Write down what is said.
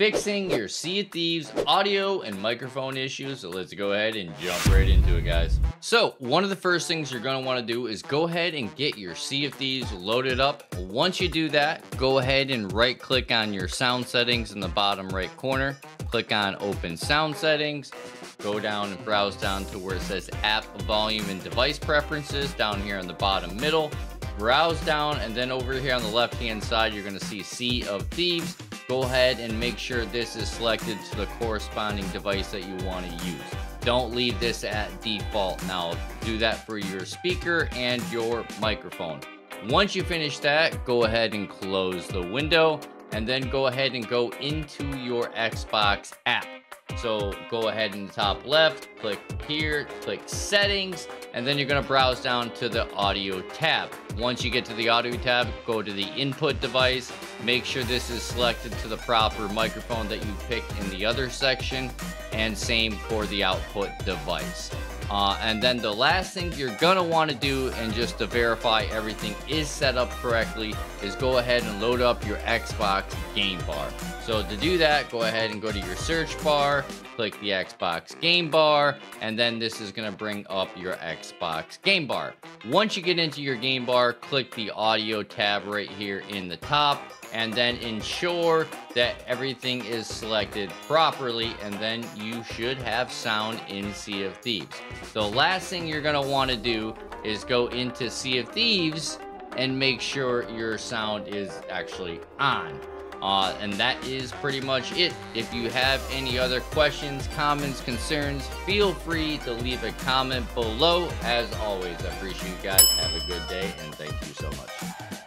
fixing your Sea of Thieves audio and microphone issues. So let's go ahead and jump right into it, guys. So one of the first things you're gonna wanna do is go ahead and get your Sea of Thieves loaded up. Once you do that, go ahead and right click on your sound settings in the bottom right corner. Click on open sound settings. Go down and browse down to where it says app volume and device preferences down here in the bottom middle browse down and then over here on the left hand side you're to see Sea of Thieves go ahead and make sure this is selected to the corresponding device that you want to use. Don't leave this at default. Now do that for your speaker and your microphone. Once you finish that, go ahead and close the window and then go ahead and go into your Xbox app. So go ahead in the top left, click here, click settings, and then you're gonna browse down to the audio tab. Once you get to the audio tab, go to the input device, make sure this is selected to the proper microphone that you picked in the other section, and same for the output device. Uh, and then the last thing you're gonna want to do and just to verify everything is set up correctly is go ahead and load up your Xbox game bar. So to do that, go ahead and go to your search bar, click the Xbox game bar, and then this is gonna bring up your Xbox game bar. Once you get into your game bar, click the audio tab right here in the top, and then ensure that everything is selected properly and then you should have sound in Sea of Thieves. The last thing you're going to want to do is go into Sea of Thieves and make sure your sound is actually on. Uh, and that is pretty much it. If you have any other questions, comments, concerns, feel free to leave a comment below. As always, I appreciate you guys. Have a good day and thank you so much.